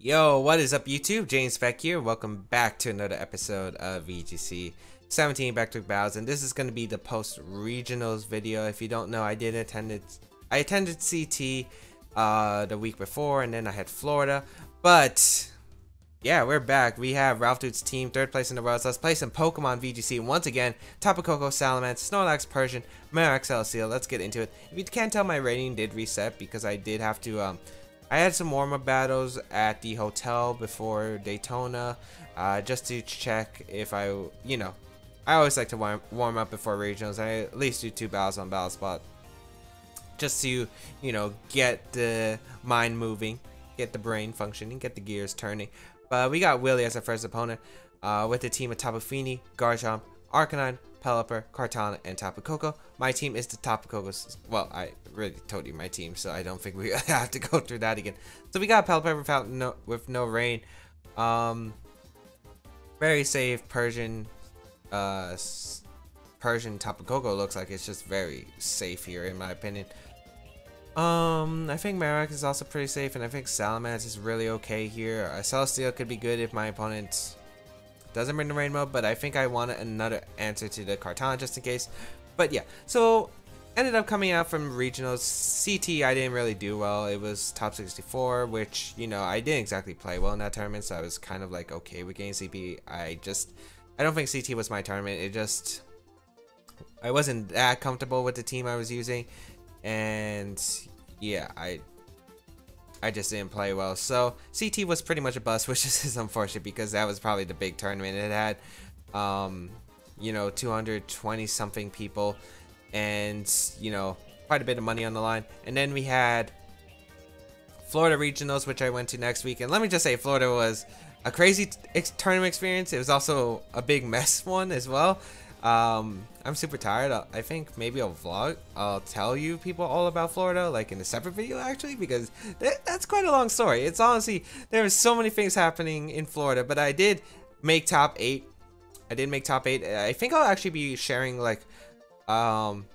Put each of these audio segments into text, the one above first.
Yo, what is up YouTube? James Baek here. Welcome back to another episode of VGC 17 back to battles and this is going to be the post regionals video. If you don't know, I did attend it I attended CT uh, the week before and then I had Florida. But yeah, we're back. We have Ralfdude's team, third place in the world. So let's play some Pokemon VGC once again. Tapu Koko, Salamence, Snorlax, Persian, Marowak, Celesteela. Let's get into it. If you can't tell, my rating did reset because I did have to um, I had some warm-up battles at the hotel before Daytona, uh, just to check if I, you know, I always like to warm, warm up before regionals. I at least do two battles on Battle Spot, just to, you know, get the mind moving, get the brain functioning, get the gears turning. But we got Willie as our first opponent, uh, with the team of Tapu Fini, Garchomp, Arcanine, Pelipper, Kartana, and Tapu Koko. My team is the Tapu Kokos. Well, I really told my team, so I don't think we have to go through that again. So we got Pelipper without no, with no rain. Um, very safe Persian, uh, Persian Tapu Koko looks like it's just very safe here in my opinion. Um, I think Marowak is also pretty safe, and I think Salamence is really okay here. Uh, Celesteela could be good if my opponent doesn't bring the rainbow, but I think I want another answer to the Kartana just in case. But yeah, so ended up coming out from regionals. CT, I didn't really do well. It was top 64, which, you know, I didn't exactly play well in that tournament, so I was kind of like okay with getting CP. I just, I don't think CT was my tournament. It just, I wasn't that comfortable with the team I was using. And yeah, I I just didn't play well. So CT was pretty much a bust, which is unfortunate because that was probably the big tournament. It had, um, you know, 220 something people and, you know, quite a bit of money on the line. And then we had Florida Regionals, which I went to next week. And let me just say, Florida was a crazy ex tournament experience. It was also a big mess one as well. Um, I'm super tired. I think maybe I'll vlog. I'll tell you people all about Florida, like in a separate video actually, because that's quite a long story. It's honestly, there was so many things happening in Florida, but I did make top eight. I did make top eight. I think I'll actually be sharing like, um,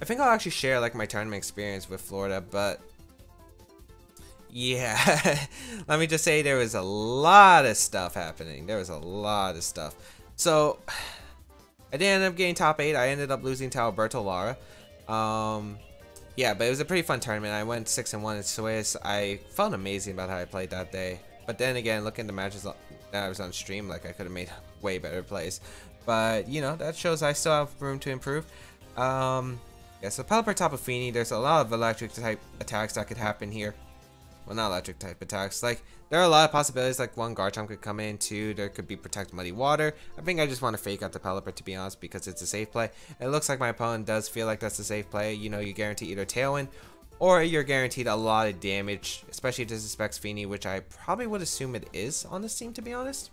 I think I'll actually share like my tournament experience with Florida, but yeah, let me just say there was a lot of stuff happening. There was a lot of stuff. So, I didn't end up getting top 8. I ended up losing to Alberto Lara. Um, yeah, but it was a pretty fun tournament. I went 6 and 1 in Swiss. I felt amazing about how I played that day. But then again, looking at the matches that I was on stream, like I could have made way better plays. But, you know, that shows I still have room to improve. Um, yeah, so Pelipper Tapu Fini, there's a lot of electric type attacks that could happen here. Well, not electric type attacks. Like, there are a lot of possibilities. Like, one Garchomp could come in, too. There could be Protect Muddy Water. I think I just want to fake out the Pelipper, to be honest, because it's a safe play. It looks like my opponent does feel like that's a safe play. You know, you guarantee either Tailwind, or you're guaranteed a lot of damage, especially if this is Specs Fini, which I probably would assume it is on this team, to be honest.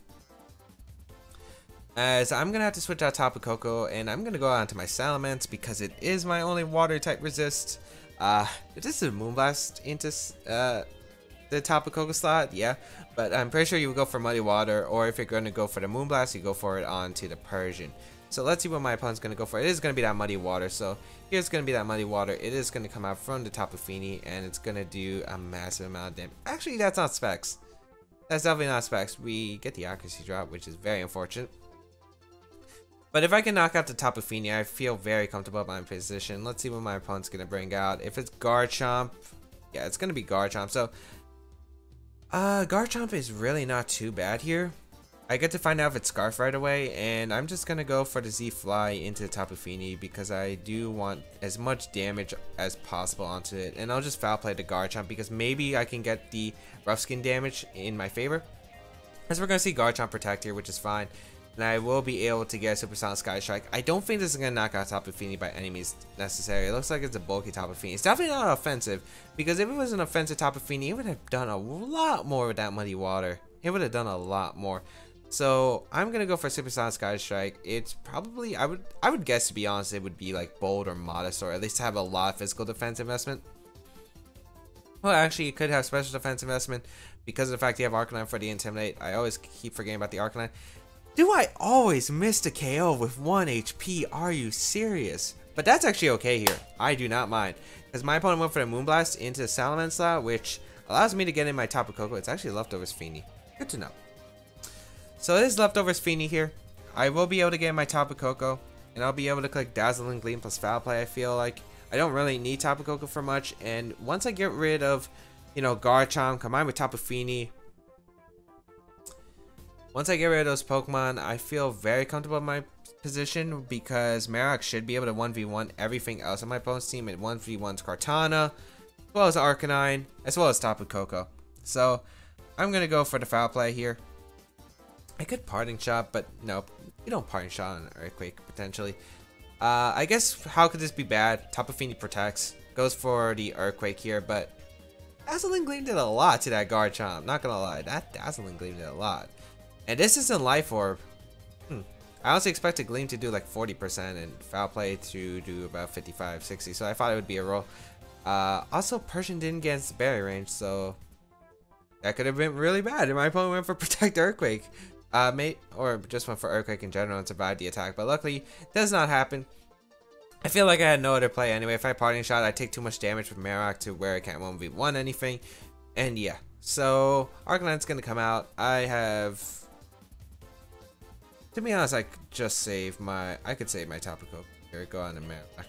As I'm going to have to switch out Tapu Koko, and I'm going to go on to my Salamence because it is my only water type resist. Uh, this is a Moonblast into uh, the Tapu Koko slot, yeah. But I'm pretty sure you would go for Muddy Water, or if you're going to go for the Moonblast, you go for it onto the Persian. So let's see what my opponent's going to go for. It is going to be that Muddy Water. So here's going to be that Muddy Water. It is going to come out from the Tapu Fini, and it's going to do a massive amount of damage. Actually, that's not Specs. That's definitely not Specs. We get the accuracy drop, which is very unfortunate. But if I can knock out the Tapu Fini, I feel very comfortable about my position. Let's see what my opponent's going to bring out. If it's Garchomp, yeah, it's going to be Garchomp. So uh, Garchomp is really not too bad here. I get to find out if it's Scarf right away, and I'm just going to go for the Z-Fly into Tapu Fini because I do want as much damage as possible onto it. And I'll just Foul Play the Garchomp because maybe I can get the Rough Skin damage in my favor. As we're going to see Garchomp Protect here, which is fine and I will be able to get Super Sonic Sky Strike. I don't think this is going to knock out Tapu Fini by any means necessary. It looks like it's a bulky Tapu Fini. It's definitely not offensive, because if it was an offensive Tapu Fini, it would have done a lot more with that Muddy Water. It would have done a lot more. So I'm gonna go for Super Sonic Sky Strike. It's probably I would I would guess to be honest it would be like bold or modest or at least have a lot of physical defense investment. Well, actually, you could have special defense investment because of the fact you have Arcanine for the Intimidate. I always keep forgetting about the Arcanine. Do I always miss the KO with 1 HP? Are you serious? But that's actually okay here. I do not mind. Because my opponent went for the Moonblast into the Salamence slot, which allows me to get in my Tapu Koko. It's actually Leftovers Fini. Good to know. So it is Leftovers Fini here. I will be able to get my Tapu Koko, and I'll be able to click Dazzling Gleam plus Foul Play, I feel like. I don't really need Tapu Koko for much, and once I get rid of, you know, Garchomp combined with Tapu Fini, once I get rid of those Pokemon, I feel very comfortable in my position because Marowak should be able to 1v1 everything else on my opponent's team. It 1v1s Kartana, as well as Arcanine, as well as Tapu Koko. So, I'm going to go for the foul play here. I could parting shot, but nope. You don't parting shot on Earthquake, potentially. Uh, I guess, how could this be bad? Tapu Fini protects. Goes for the Earthquake here, but Dazzling Gleam did a lot to that Garchomp. Not gonna lie, that Dazzling Gleam did a lot. And this isn't Life Orb. Hmm. I also expected Gleam to do like 40% and Foul Play to do about 55, 60. So I thought it would be a roll. Uh, also, Persian didn't get its berry range, so that could have been really bad. And my opponent went for Protect Earthquake. Uh, may or just went for Earthquake in general and survived the attack. But luckily, does not happen. I feel like I had no other play anyway. If I parting shot, I take too much damage with Marowak to where I can't 1v1 anything. And yeah, so Arcanine's gonna come out. I have to be honest, I could just save my... I could save my Koko. Here, go on to Marowak.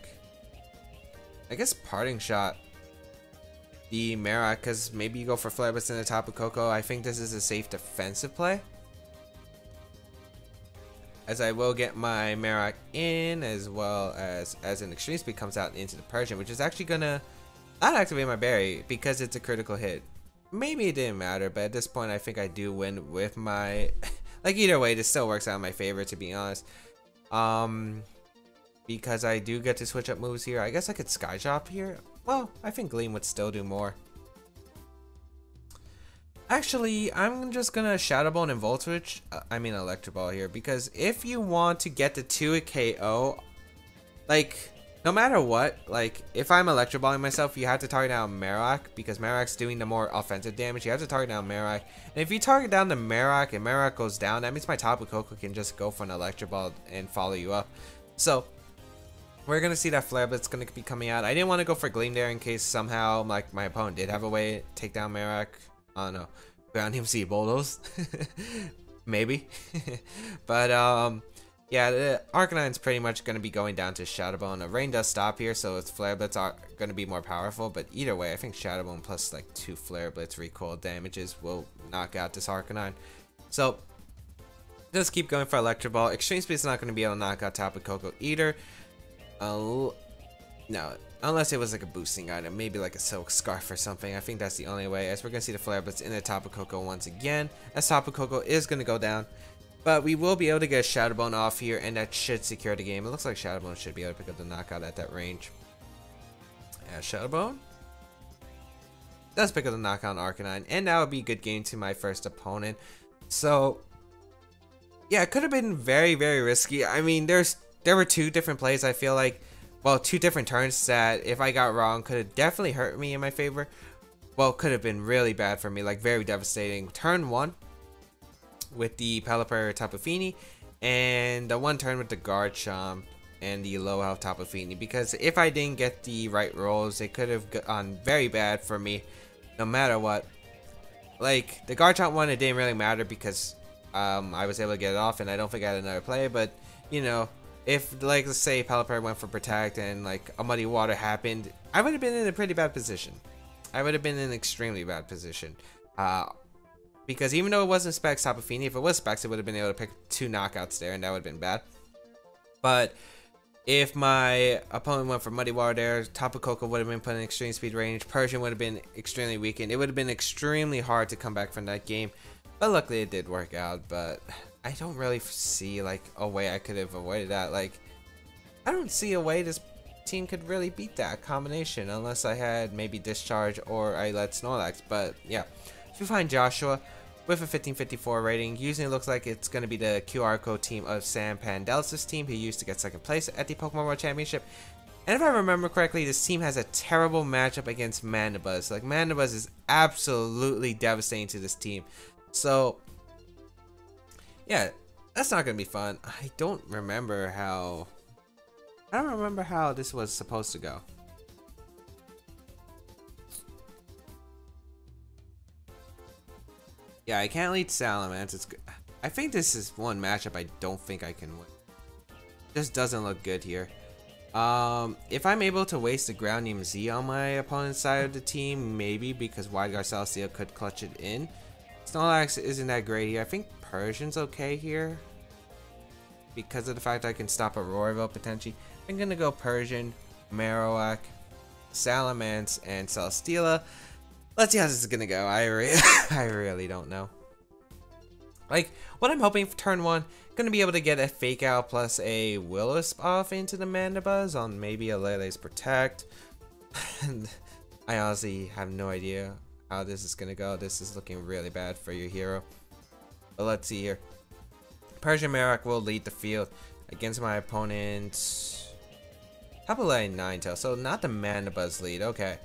I guess Parting Shot the Marowak, because maybe you go for Blitz in the Tapu Koko. I think this is a safe defensive play. As I will get my Marowak in, as well as as an Extreme Speed comes out into the Persian, which is actually gonna not activate my berry because it's a critical hit. Maybe it didn't matter, but at this point I think I do win with my like either way, this still works out in my favor to be honest. Um, because I do get to switch up moves here. I guess I could Sky Chop here. Well, I think Gleam would still do more. Actually, I'm just gonna Shadow Bone and Volt Switch. Uh, I mean Electro Ball here because if you want to get the 2 KO, like no matter what, like, if I'm electroballing myself, you have to target down Marowak, because Marowak's doing the more offensive damage. You have to target down Marowak. And if you target down the Marowak and Marowak goes down, that means my Tapu Koko can just go for an electroball and follow you up. So, we're to see that Flare Blitz to be coming out. I didn't want to go for Gleam there in case somehow, like, my opponent did have a way to take down Marowak. I don't know. Ground him see Bulldoze. Maybe. but, um yeah, the Arcanine's pretty much going to be going down to Shadow Bone. A Rain does stop here, so its Flare Blitz are going to be more powerful. But either way, I think Shadow Bone plus like two Flare Blitz recoil damages will knock out this Arcanine. So, just keep going for Electro Ball. Extreme Speed's not going to be able to knock out Tapu Koko either. Uh, no, unless it was like a boosting item, maybe like a Silk Scarf or something. I think that's the only way. As we're going to see the Flare Blitz in the Tapu Koko once again. As Tapu Koko is going to go down. But we will be able to get Shadow Bone off here, and that should secure the game. It looks like Shadow Bone should be able to pick up the knockout at that range. Yeah, Shadow Bone does pick up the knockout on Arcanine, and that would be a good game to my first opponent. So, yeah, it could have been very, very risky. I mean, there's there were two different plays. I feel like, well, two different turns that if I got wrong could have definitely hurt me in my favor. Well, could have been really bad for me, like very devastating. Turn one, with the Pelipper Tapu Fini and the one turn with the Garchomp and the low health Tapu Fini because if I didn't get the right rolls it could have gone very bad for me no matter what. Like the Garchomp one it didn't really matter because um, I was able to get it off and I don't think I had another play. But you know if like let's say Pelipper went for protect and like a muddy water happened I would have been in a pretty bad position. I would have been in an extremely bad position. Uh, because even though it wasn't Specs Fini, if it was Specs, it would have been able to pick two knockouts there, and that would have been bad. But if my opponent went for Muddy Water there, Tapu would have been put in extreme speed range, Persian would have been extremely weakened. It would have been extremely hard to come back from that game. But luckily it did work out, but I don't really see like a way I could have avoided that. Like, I don't see a way this team could really beat that combination unless I had maybe Discharge or I let Snorlax. But yeah, you find Joshua, with a 1554 rating. Usually it looks like it's going to be the QR code team of Sam Pandelis' team, who used to get second place at the Pokemon World Championship. And if I remember correctly, this team has a terrible matchup against Mandibuzz. Like, Mandibuzz is absolutely devastating to this team. So, yeah, that's not going to be fun. I don't remember how... I don't remember how this was supposed to go. Yeah, I can't lead Salamence. It's. good. I think this is one matchup I don't think I can win. Just doesn't look good here. Um, if I'm able to waste the Groundium Z on my opponent's side of the team, maybe because Wide Guard Celesteela could clutch it in. Snorlax isn't that great here. I think Persian's okay here. Because of the fact I can stop a Aurora Veil potentially. I'm gonna go Persian, Marowak, Salamence, and Celesteela. Let's see how this is gonna go. I, re I really don't know. Like, what I'm hoping for turn one, gonna be able to get a Fake Out plus a Will-O-Wisp off into the Mandibuzz on maybe a Lele's Protect. and I honestly have no idea how this is gonna go. This is looking really bad for your hero. But let's see here. Persian Marowak will lead the field against my opponent. Tapu Lele Ninetales, so not the Mandibuzz lead, okay.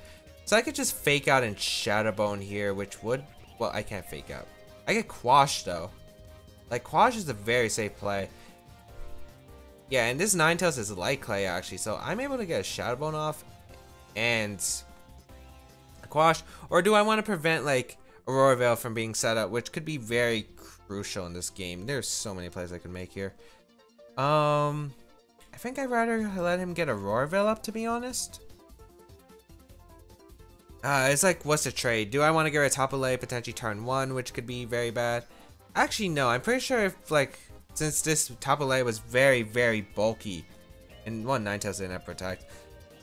So I could just fake out and Shadowbone here, which would, well, I can't fake out. I get Quash though. Like Quash is a very safe play. Yeah, and this Nine Ninetales is light clay actually, so I'm able to get a Shadowbone off and a Quash. Or do I want to prevent like Aurora Veil from being set up, which could be very crucial in this game. There's so many plays I could make here. Um, I think I'd rather let him get Aurora Veil up, to be honest. Uh, it's like, what's the trade? Do I want to get a Tapu Lele potentially turn one, which could be very bad? Actually, no. I'm pretty sure if, like, since this Tapu Lele was very, very bulky, and one Ninetales didn't have Protect,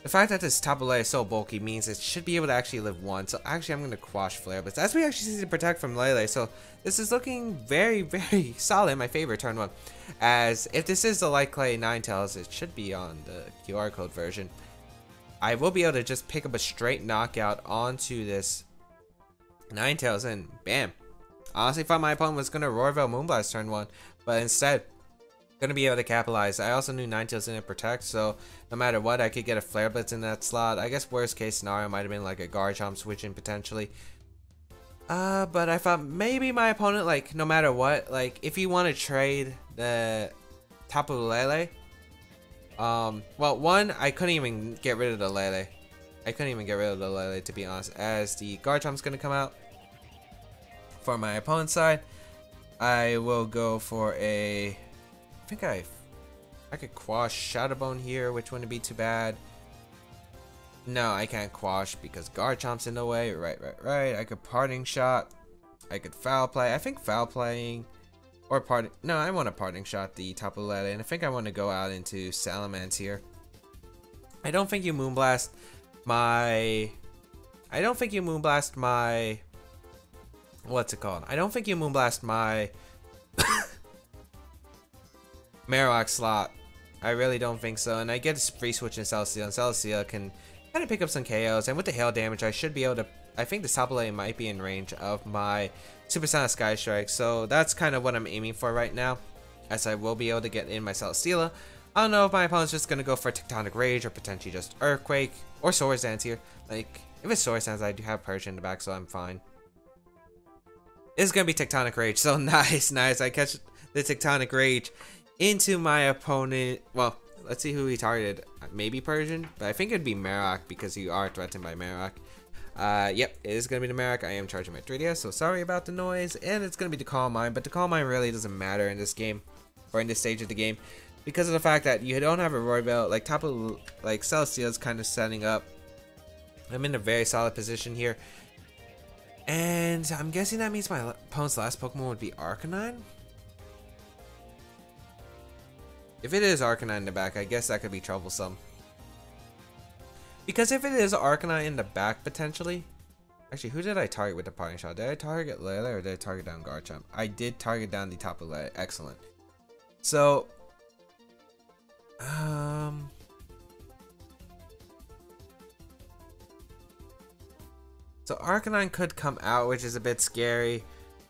the fact that this Tapu Lele is so bulky means it should be able to actually live one. So actually, I'm going to quash Flare Blitz. As we actually see the Protect from Lele, so this is looking very, very solid in my favor turn one. As if this is the Light Clay Ninetales, it should be on the QR code version. I will be able to just pick up a straight knockout onto this Ninetales and bam. Honestly thought my opponent was going to Aurora Veil Moonblast turn one, but instead, going to be able to capitalize. I also knew Ninetales didn't protect, so no matter what, I could get a Flare Blitz in that slot. I guess worst case scenario might have been like a Garchomp switching potentially. Uh, but I thought maybe my opponent, like, no matter what, like, if you want to trade the Tapu Lele, um, well, one, I couldn't even get rid of the Lele. I couldn't even get rid of the Lele, to be honest, as the Garchomp's to come out. For my opponent's side, I will go for a... I think I... I could quash Shadowbone here, which wouldn't be too bad. No, I can't quash because Garchomp's in the way. Right, right, right. I could parting shot. I could foul play. I think foul playing or parting. No, I want a parting shot the Tapu Lele, and I think I want to go out into Salamence here. I don't think you Moonblast my. I don't think you Moonblast my. What's it called? I don't think you Moonblast my. Marowak slot. I really don't think so. And I get a free switch in Celesteela, and Celesteela can kind of pick up some KOs. And with the hail damage, I should be able to. I think the Tapu Lele might be in range of my Supersonic Sky Strike. So that's kind of what I'm aiming for right now. As I will be able to get in my Celesteela. I don't know if my opponent's just going to go for Tectonic Rage or potentially just Earthquake or Swords Dance here. Like, if it's Swords Dance, I do have Persian in the back, so I'm fine. It's going to be Tectonic Rage, so nice, nice. I catch the Tectonic Rage into my opponent. Well, let's see who he targeted. Maybe Persian, but I think it'd be Marowak because you are threatened by Marowak. Uh, yep, it is going to be Marowak. I am charging my 3DS, so sorry about the noise. And it's going to be the Calm Mind, but the Calm Mind really doesn't matter in this game, or in this stage of the game, because of the fact that you don't have a Aurora Veil. Like, top of, like, Celesteela is kind of setting up. I'm in a very solid position here. And I'm guessing that means my opponent's last Pokemon would be Arcanine? If it is Arcanine in the back, I guess that could be troublesome. Because if it is Arcanine in the back, potentially... Actually, who did I target with the parting shot? Did I target Lele or did I target down Garchomp? I did target down the Tapu Lele. Excellent. So... Um... So Arcanine could come out, which is a bit scary.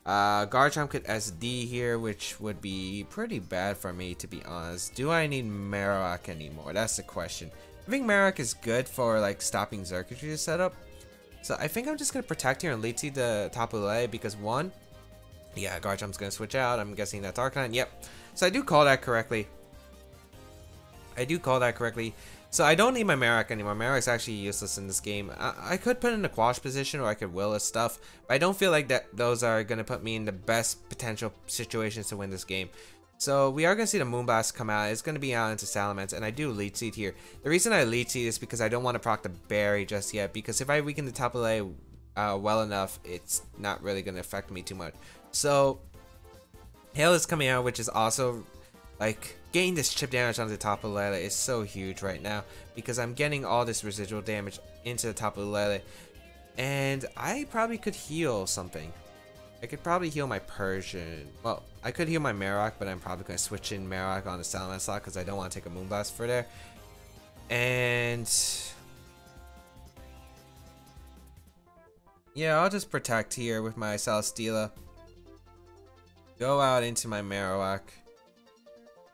Uh, Garchomp could SD here, which would be pretty bad for me, to be honest. Do I need Marowak anymore? That's the question. I think Marowak is good for like stopping Xurkitree setup. So I think I'm just going to protect here and lead to the Tapu Lele because one, yeah, Garchomp's going to switch out. I'm guessing that's Arcanine. Yep. So I do call that correctly. I do call that correctly. So I don't need my Marik anymore. Marik's actually useless in this game. I, I could put in a Quash position or I could will his stuff, but I don't feel like that those are going to put me in the best potential situations to win this game. So we are going to see the Moonblast come out. It's going to be out into Salamence, and I do Leech Seed here. The reason I Leech Seed is because I don't want to proc the Berry just yet, because if I weaken the Tapu Lele uh, well enough, it's not really going to affect me too much. So Hail is coming out, which is also like getting this chip damage on the Tapu Lele is so huge right now because I'm getting all this residual damage into the Tapu Lele and I probably could heal something. I could probably heal my Persian. Well, I could heal my Maroc, but I'm probably going to switch in Maroc on the Salamence slot because I don't want to take a Moonblast for there. And... Yeah, I'll just protect here with my Celesteela. Go out into my Marowak.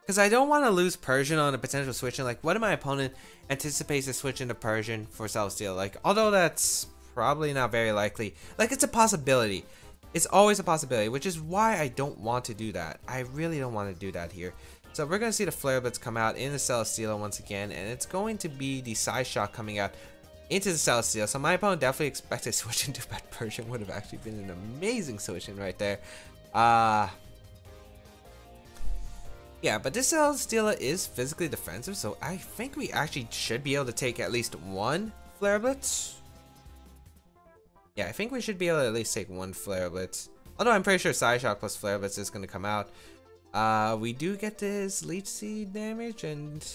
Because I don't want to lose Persian on a potential switch. switching. Like, what if my opponent anticipates a switch into Persian for Celesteela? Like, although that's probably not very likely. Like, it's a possibility. It's always a possibility, which is why I don't want to do that. I really don't want to do that here. So we're going to see the Flare Blitz come out in the Celesteela once again, and it's going to be the Psyshock coming out into the Celesteela. So my opponent definitely expected switch into Bad Persian would have actually been an amazing switching right there. Uh, yeah, but this Celesteela is physically defensive, so I think we actually should be able to take at least one Flare Blitz. Yeah, I think we should be able to at least take one Flare Blitz. Although I'm pretty sure Psyshock plus Flare Blitz is going to come out. Uh, we do get this Leech Seed damage, and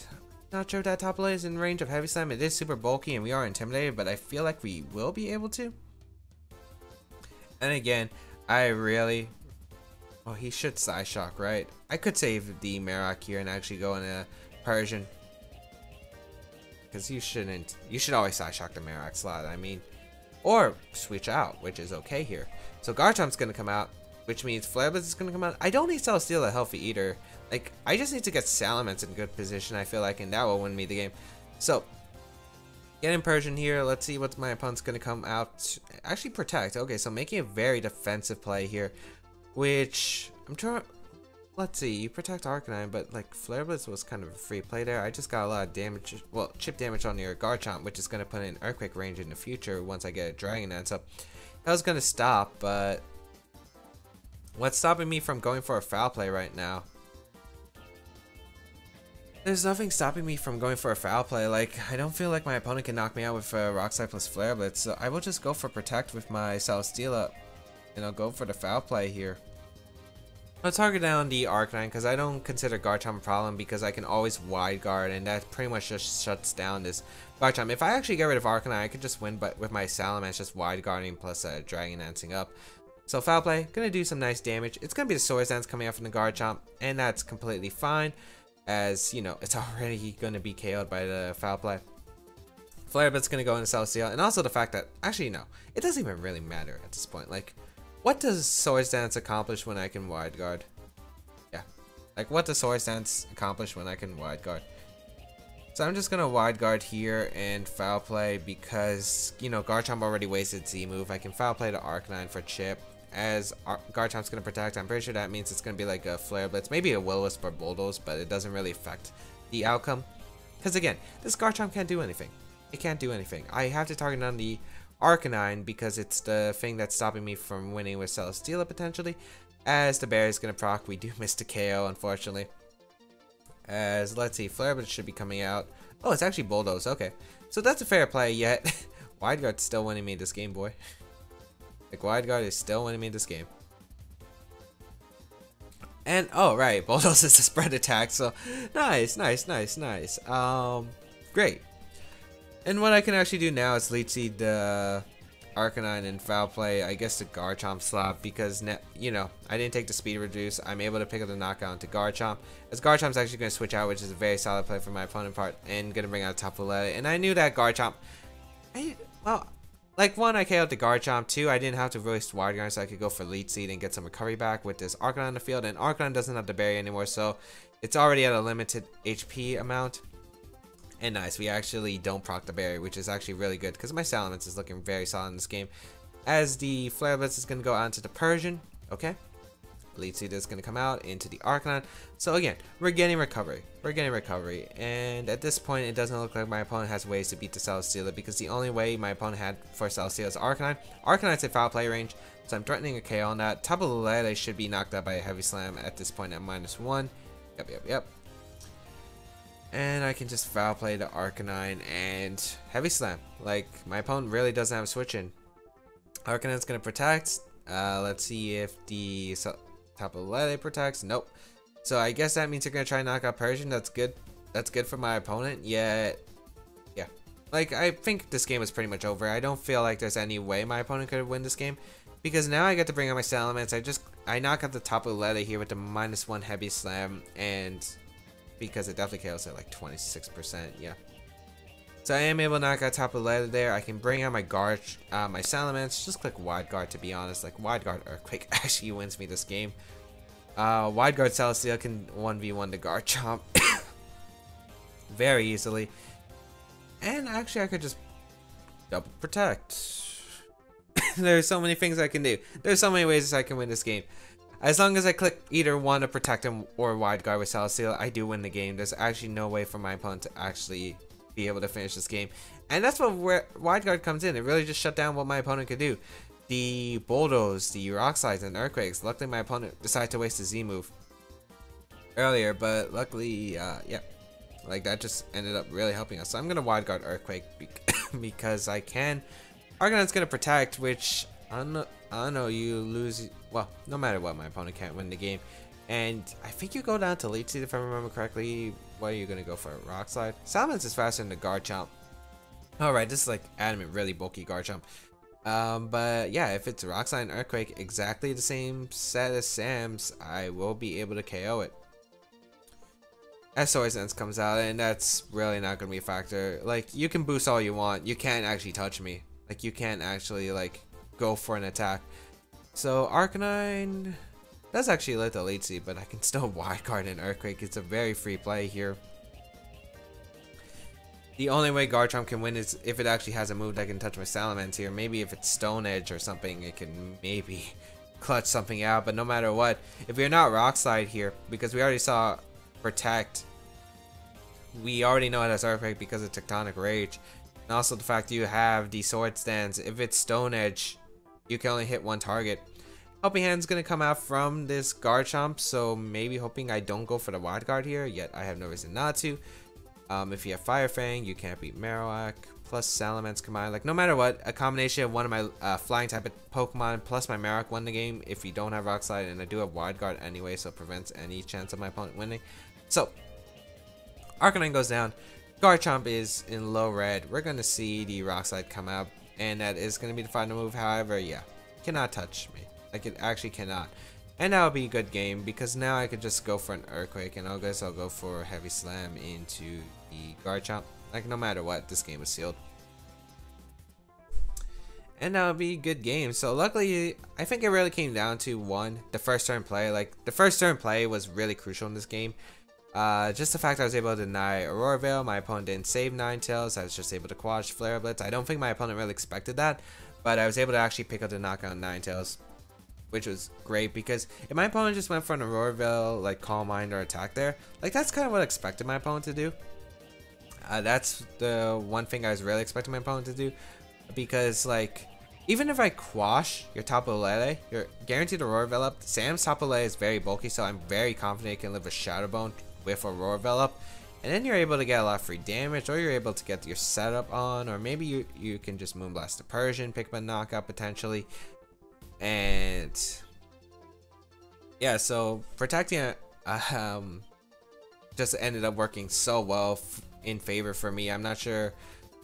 not sure if that Lele is in range of Heavy Slam. It is super bulky, and we are intimidated, but I feel like we will be able to. And again, I really... Oh, he should Psyshock, right? I could save the Maroc here and actually go in a Persian. Because you shouldn't... You should always Psyshock the Maroc slot, I mean... Or switch out, which is okay here. So Garchomp's to come out, which means Flare Blitz is to come out. I don't need Celesteela a Healthy Eater. Like, I just need to get Salamence in good position, I feel like, and that will win me the game. So, getting Persian here. Let's see what my opponent's to come out. Actually, Protect. Okay, so making a very defensive play here, which I'm trying... Let's see, you protect Arcanine, but like Flare Blitz was kind of a free play there. I just got a lot of damage, well, chip damage on your Garchomp, which is going to put in Earthquake range in the future once I get a Dragon Dance up. I was going to stop, but what's stopping me from going for a foul play right now? There's nothing stopping me from going for a foul play. Like, I don't feel like my opponent can knock me out with a Rock Slide plus Flare Blitz, so I will just go for Protect with my Celesteela, and I'll go for the foul play here. I'll target down the Arcanine because I don't consider Garchomp a problem because I can always wide guard and that pretty much just shuts down this Garchomp. If I actually get rid of Arcanine, I could just win but with my Salamence just wide guarding plus uh, Dragon Dancing up. So foul play, gonna do some nice damage. It's gonna be the Swords Dance coming out from the Garchomp and that's completely fine as, you know, it's already gonna be KO'd by the foul play. Flare Blitz gonna go into Celesteela and also the fact that, actually no, it doesn't even really matter at this point. Like, what does Swords Dance accomplish when I can wide guard? Yeah. Like, what does Swords Dance accomplish when I can wide guard? So I'm just gonna wide guard here and foul play because, you know, Garchomp already wasted Z move. I can foul play the Arcanine for chip. As Ar Garchomp's gonna protect, I'm pretty sure that means it's gonna be like a Flare Blitz, maybe a Will-O-Wisp or Bulldoze, but it doesn't really affect the outcome. Because again, this Garchomp can't do anything. It can't do anything. I have to target on the Arcanine because it's the thing that's stopping me from winning with Celesteela potentially. As the bear is going to proc, we do miss the KO unfortunately. As, let's see, Flare Blitz should be coming out. Oh, it's actually Bulldoze, okay. So that's a fair play, yet Wide Guard's still winning me this game, boy. like, Wide Guard is still winning me this game. And, oh, right, Bulldoze is a spread attack, so nice, nice, nice, nice. Um, great. And what I can actually do now is Leech Seed the uh, Arcanine and Foul Play, I guess the Garchomp slot because, you know, I didn't take the speed reduce. I'm able to pick up the knockout into Garchomp. As Garchomp's actually going to switch out, which is a very solid play for my opponent part, and going to bring out Tapu Lele. And I knew that Garchomp, I, well, like one, I KO'd the Garchomp. Two, I didn't have to waste Wide Guard, so I could go for Leech Seed and get some recovery back with this Arcanine on the field. And Arcanine doesn't have the berry anymore, so it's already at a limited HP amount. And nice, we actually don't proc the berry, which is actually really good because my Salamence is looking very solid in this game. As the Flare Blitz is going to go on to the Persian, okay? Leech Seed is going to come out into the Arcanine. So again, we're getting recovery. We're getting recovery. And at this point, it doesn't look like my opponent has ways to beat the Celesteela because the only way my opponent had for Celesteela is Arcanine. Arcanine's in foul play range, so I'm threatening a KO on that. Tapu Lele should be knocked out by a Heavy Slam at this point at minus one. Yep, yep, yep. And I can just foul play the Arcanine and Heavy Slam. Like, my opponent really doesn't have switching. Arcanine's gonna protect. Uh, let's see if the Tapu Lele protects. Nope. So I guess that means you're gonna try and knock out Persian. That's good. That's good for my opponent. Yet, yeah. Like I think this game is pretty much over. I don't feel like there's any way my opponent could win this game because now I get to bring out my Salamence. I just I knock out the Tapu Lele here with the minus one heavy slam and because it definitely KOs at like 26%. Yeah. So I am able to knock out Tapu Lele there. I can bring out my guard, uh, my Salamence. Just click Wide Guard to be honest. Like Wide Guard Earthquake actually wins me this game. Uh, Wide Guard Celesteela can 1v1 the Garchomp very easily. And actually I could just double protect. There's so many things I can do. There's so many ways I can win this game. As long as I click either one to protect him or wide guard with Celesteela, I do win the game. There's actually no way for my opponent to actually be able to finish this game. And that's where wide guard comes in. It really just shut down what my opponent could do. The bulldoze, the rock slides, and earthquakes. Luckily, my opponent decided to waste the Z move earlier, but luckily, uh, yeah, like that just ended up really helping us. So I'm gonna wide guard earthquake because I can. Arcanine's gonna protect, which I know. I know. You lose. Well, no matter what, my opponent can't win the game. And I think you go down to Leech Seed if I remember correctly. What are you going to go for? Rock Slide? Salamence is faster than the Garchomp. Alright, this is like adamant, really bulky Garchomp. Um, but yeah, if it's Rock Slide and Earthquake, exactly the same set as Sam's, I will be able to KO it. SOS Sense comes out, and that's really not going to be a factor. Like, you can boost all you want. You can't actually touch me. Like, you can't actually, like, go for an attack. So, Arcanine... That's actually let the Leech Seed, but I can still Wide Guard an Earthquake. It's a very free play here. The only way Garchomp can win is if it actually has a move that can touch my Salamence here. Maybe if it's Stone Edge or something, it can maybe clutch something out. But no matter what, if you're not Rock Slide here, because we already saw Protect, we already know it has Earthquake because of Tectonic Rage. And also the fact you have the Swords Dance. If it's Stone Edge, you can only hit one target. Helping Hand's gonna come out from this Garchomp, so maybe hoping I don't go for the Wide Guard here, yet I have no reason not to. Um, if you have Fire Fang, you can't beat Marowak, plus Salamence combined. Like, no matter what, a combination of one of my uh, flying type of Pokemon plus my Marowak won the game if you don't have Rock Slide, and I do have Wide Guard anyway, so it prevents any chance of my opponent winning. So, Arcanine goes down. Garchomp is in low red. We're going to see the Rock Slide come out, and that is going to be the final move. However, yeah, cannot touch me. Like it actually cannot. And that would be a good game because now I could just go for an Earthquake and I guess I'll go for a Heavy Slam into the Guard Garchomp. Like no matter what, this game is sealed. And that would be a good game. So luckily, I think it really came down to one, the first turn play. Like the first turn play was really crucial in this game. Uh, just the fact I was able to deny Aurora Veil, my opponent didn't save Ninetales, I was just able to quash Flare Blitz. I don't think my opponent really expected that, but I was able to actually pick up the knockout Ninetales which was great because if my opponent just went for an Aurora Veil, like Calm Mind or attack there, like that's kind of what I expected my opponent to do. Uh, that's the one thing I was really expecting my opponent to do because like even if I quash your Tapu Lele, you're guaranteed Aurora Veil up. Sam's Tapu Lele is very bulky, so I'm very confident it can live a Shadow Bone with Aurora up. And then you're able to get a lot of free damage, or you're able to get your setup on, or maybe you, you can just Moonblast the Persian, pick up a knockout potentially and yeah, so protecting um just ended up working so well in favor for me. I'm not sure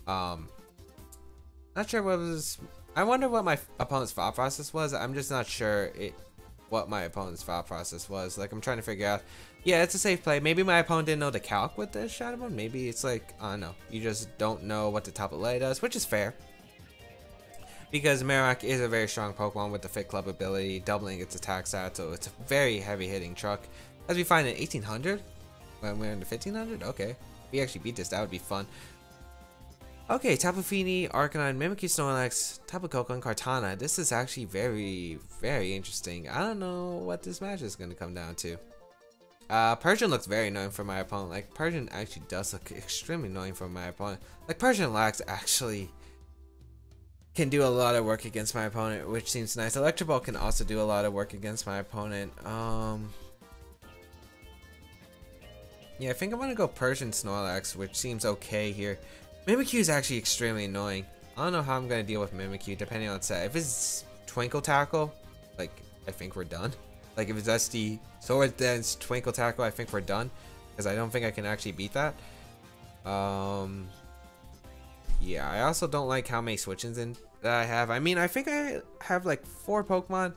um not sure what was I wonder what my opponent's thought process was. I'm just not sure it what my opponent's thought process was. Like I'm trying to figure out yeah, it's a safe play. Maybe my opponent didn't know the calc with the Shadow Bone. Maybe it's like, I don't know. You just don't know what the Tapu Lele does, which is fair because Marowak is a very strong Pokemon with the Thick Club ability, doubling its attack stat, so it's a very heavy hitting truck. As we find in 1800, when we're in the 1500, okay. If we actually beat this, that would be fun. Okay, Tapu Fini, Arcanine, Mimikyu, Snorlax, Tapu Koko, and Kartana. This is actually very, very interesting. I don't know what this match is going to come down to. Uh, Persian looks very annoying for my opponent. Like, Persian actually does look extremely annoying for my opponent. Like, Persian-Lax actually can do a lot of work against my opponent, which seems nice. Electroball can also do a lot of work against my opponent. Um, yeah, I think I'm going to go Persian Snorlax, which seems okay here. Mimikyu is actually extremely annoying. I don't know how I'm going to deal with Mimikyu, depending on set. If it's Twinkle Tackle, like, I think we're done. Like, if it's SD Sword Dance Twinkle Tackle, I think we're done. Because I don't think I can actually beat that. Um, yeah, I also don't like how many switch-ins in that I have. I mean, I think I have like four Pokemon.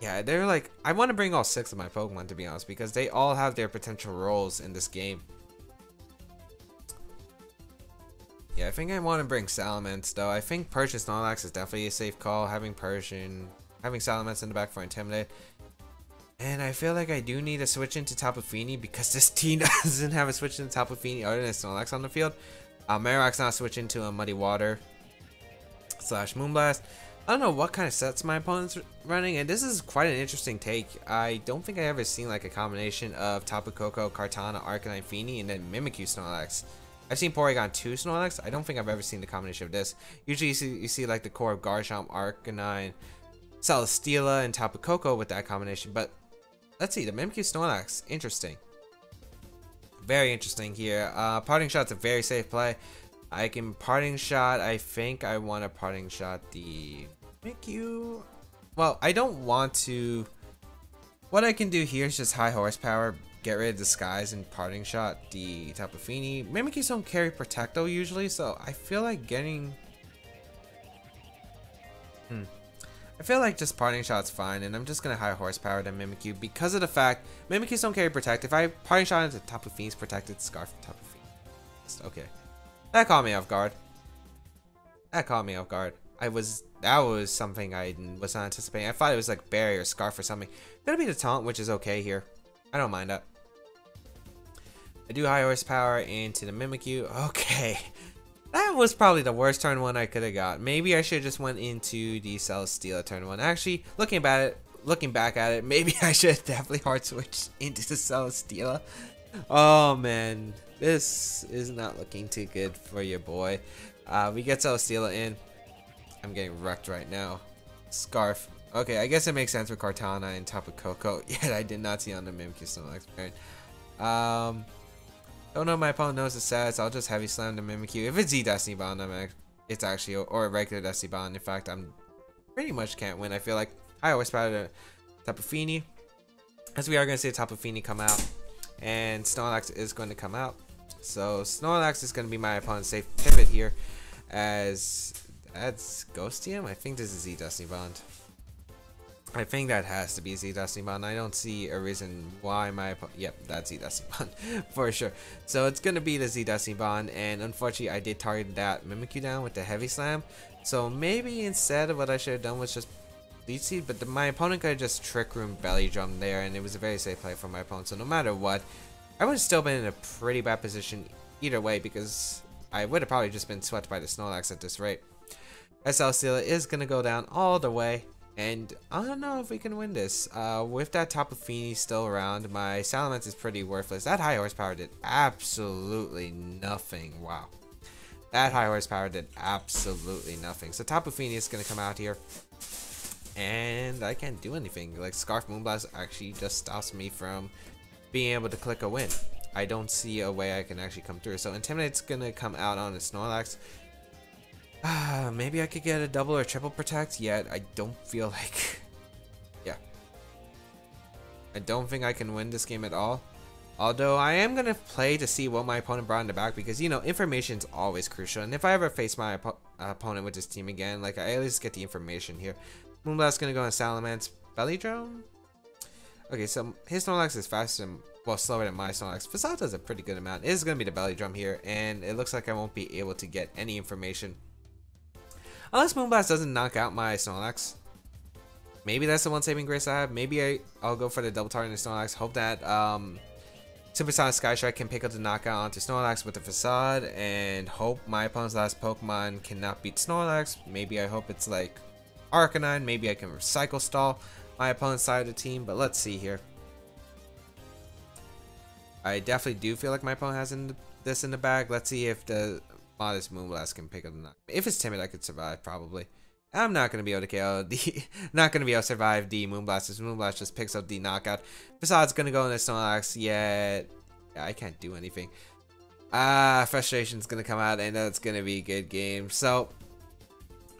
Yeah, they're like, I want to bring all six of my Pokemon to be honest, because they all have their potential roles in this game. Yeah, I think I want to bring Salamence though. I think Persian Snorlax is definitely a safe call. Having Persian, having Salamence in the back for Intimidate. And I feel like I do need to switch into Tapu Fini because this team doesn't have a switch into Tapu Fini other than Snorlax on the field. Uh, Marowak's not switching to a Muddy Water slash Moonblast. I don't know what kind of sets my opponent's running, and this is quite an interesting take. I don't think I ever seen like a combination of Tapu Koko, Kartana, Arcanine, Fini, and then Mimikyu Snorlax. I've seen Porygon 2 Snorlax. I don't think I've ever seen the combination of this. Usually you see, you see like the core of Garchomp, Arcanine, Celesteela, and Tapu Koko with that combination. But let's see, the Mimikyu Snorlax. Interesting. Very interesting here. Uh, parting shot's a very safe play. I can parting shot. I think I want to parting shot the Mimikyu. Well, I don't want to. What I can do here is just high horsepower, get rid of the disguise, and parting shot the Tapu Fini. Mimikyus don't carry Protecto usually, so I feel like getting. Hmm. I feel like just parting shot's fine, and I'm just gonna high horsepower to Mimikyu because of the fact Mimikyus don't carry protect. If I parting shot into Tapu Fini's protected, Scarf Tapu Fini. Okay. That caught me off guard. That caught me off guard. I was that was something I was not anticipating. I thought it was like barrier, scarf, or something. Gonna be the taunt, which is okay here. I don't mind that. I do high horsepower into the Mimikyu. Okay. That was probably the worst turn one I could have got. Maybe I should have just went into the Celesteela turn one. Actually, looking about it, looking back at it, maybe I should have definitely hard switch into the Celesteela. Oh man, this is not looking too good for your boy. Uh, we get Celesteela in. I'm getting wrecked right now. Scarf. Okay, I guess it makes sense for Kartana and Tapu Koko. Yet I did not see on the Mimikyu parent. Um, Oh, don't know if my opponent knows the stats. I'll just heavy slam the Mimikyu. If it's Z Destiny Bond, I'm it's actually or a regular Destiny Bond. In fact, I'm pretty much can't win. I feel like I always battle the Tapu Fini. As we are going to see Tapu Fini come out. And Snorlax is going to come out. So Snorlax is going to be my opponent's safe pivot here. As that's Ghostium? I think this is Z Destiny Bond. I think that has to be Z Destiny Bond. I don't see a reason why my yep, that's Z Destiny Bond for sure. So it's gonna be the Z Destiny Bond, and unfortunately, I did target that Mimikyu down with the Heavy Slam. So maybe instead of what I should have done was just Leech Seed, but the, my opponent could have just Trick Room Belly Drum there, and it was a very safe play for my opponent. So no matter what, I would have still been in a pretty bad position either way because I would have probably just been swept by the Snorlax at this rate. Celesteela is gonna go down all the way. And I don't know if we can win this. Uh, with that Tapu Fini still around, my Salamence is pretty worthless. That high horsepower did absolutely nothing. Wow. That high horsepower did absolutely nothing. So Tapu Fini is going to come out here. And I can't do anything. Like Scarf Moonblast actually just stops me from being able to click a win. I don't see a way I can actually come through. So Intimidate's going to come out on the Snorlax. Maybe I could get a double or triple protect, yet I don't feel like... yeah. I don't think I can win this game at all. Although I am going to play to see what my opponent brought in the back because, you know, information is always crucial. And if I ever face my op opponent with this team again, like, I at least get the information here. Moonblast's going to go on Salamence. Belly Drum? Okay, so his Snorlax is faster than, well, slower than my Snorlax. Facade does a pretty good amount. It is going to be the Belly Drum here, and it looks like I won't be able to get any information Unless Moonblast doesn't knock out my Snorlax. Maybe that's the one saving grace I have. Maybe I, I'll go for the double target the Snorlax. Hope that um, Supersonic Sky Strike can pick up the knockout onto Snorlax with the Facade and hope my opponent's last Pokemon cannot beat Snorlax. Maybe I hope it's like Arcanine. Maybe I can Recycle Stall my opponent's side of the team, but let's see here. I definitely do feel like my opponent has in the, this in the bag. Let's see if the Modest Moonblast can pick up the knock. If it's timid, I could survive, probably. I'm not to be able to KO the, not to be able to survive the Moonblast. This Moonblast just picks up the knockout. Besides, to go into Snorlax, yet yeah, I can't do anything. Ah, frustration's going to come out, and that's to be a good game. So,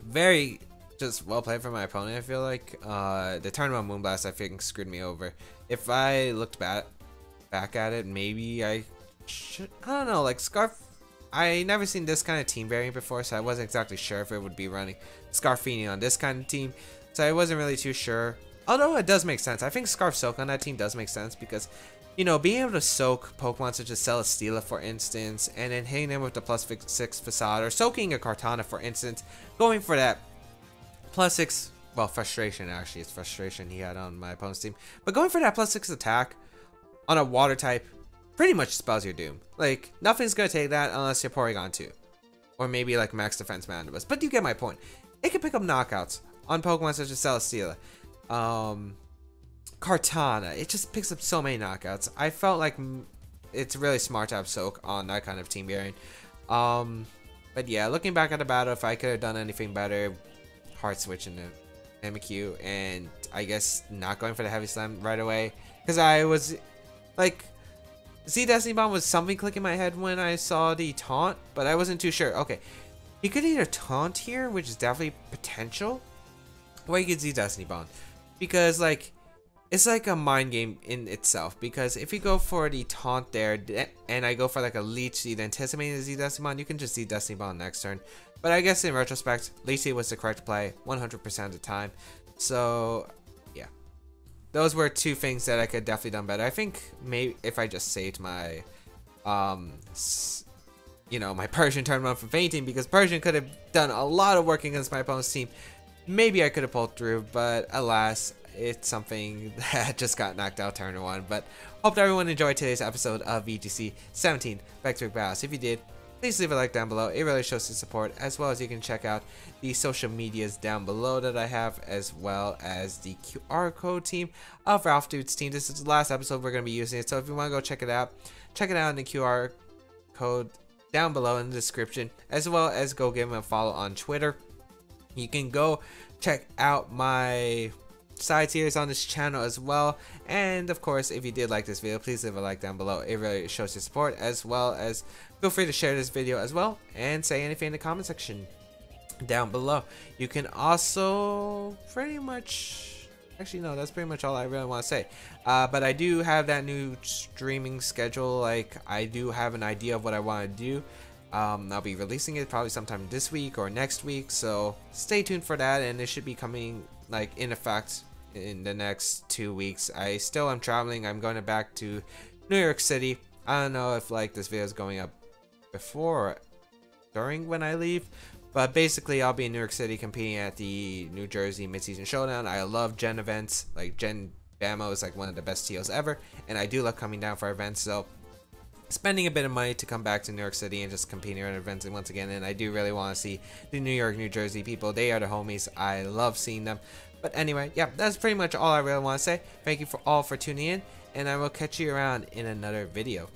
very just well played for my opponent, I feel like. Uh, the tournament Moonblast, I think, screwed me over. If I looked back, back at it, maybe I should, I don't know, like Scarf, I never seen this kind of team variant before, so I wasn't exactly sure if it would be running Scarfini on this kind of team, so I wasn't really too sure. Although it does make sense. I think Scarf Soak on that team does make sense because, you know, being able to soak Pokemon such as Celesteela, for instance, and then hitting them with the plus 6 Facade, or soaking a Kartana, for instance, going for that plus six, well, frustration actually, it's frustration he had on my opponent's team. But going for that plus six attack on a water type pretty much spells your doom. Like, nothing's gonna take that unless you're Porygon 2. Or maybe like max defense Mandibuzz. But you get my point. It can pick up knockouts on Pokemon such as Celesteela. Um, Kartana, it just picks up so many knockouts. I felt like it's really smart to have Soak on that kind of team bearing. Um, but yeah, looking back at the battle, if I could have done anything better, hard switching to MQ and I guess not going for the heavy slam right away because I was like Z Destiny Bond was something clicking my head when I saw the taunt but I wasn't too sure. Okay. He could either taunt here which is definitely potential. Or he could Z Destiny Bond? Because like it's like a mind game in itself. Because if you go for the taunt there and I go for like a leech seed anticipating the Z you can just Z Destiny Bond next turn. But I guess in retrospect, leech seed was the correct play 100% of the time. So those were two things that I could definitely done better. I think maybe if I just saved my, um, you know, my Persian tournament from fainting because Persian could have done a lot of work against my opponent's team. Maybe I could have pulled through, but alas, it's something that just got knocked out turn one. But hope everyone enjoyed today's episode of VGC 17 Back to Battles. If you did, please leave a like down below. It really shows your support, as well as you can check out the social medias down below that I have, as well as the QR code team of Ralfdude's team. This is the last episode we're going to be using it, so if you want to go check it out, check it out in the QR code down below in the description, as well as go give him a follow on Twitter. You can go check out my side series on this channel as well. And of course, if you did like this video, please leave a like down below. It really shows your support as well as feel free to share this video as well and say anything in the comment section down below. You can also pretty much actually no that's pretty much all i really want to say uh, but i do have that new streaming schedule like i do have an idea of what i want to do um, i'll be releasing it probably sometime this week or next week so stay tuned for that and it should be coming like in effect in the next two weeks. I still am traveling. I'm going back to New York City. I don't know if like this video is going up before or during when I leave. But basically, I'll be in New York City competing at the New Jersey Midseason Showdown. I love Gen events. Like, Gen Bamo is like one of the best TOs ever. And I do love coming down for events. So, spending a bit of money to come back to New York City and just competing here at events once again. And I do really want to see the New York, New Jersey people. They are the homies. I love seeing them. But anyway, yeah, that's pretty much all I really want to say. Thank you for all for tuning in, and I will catch you around in another video.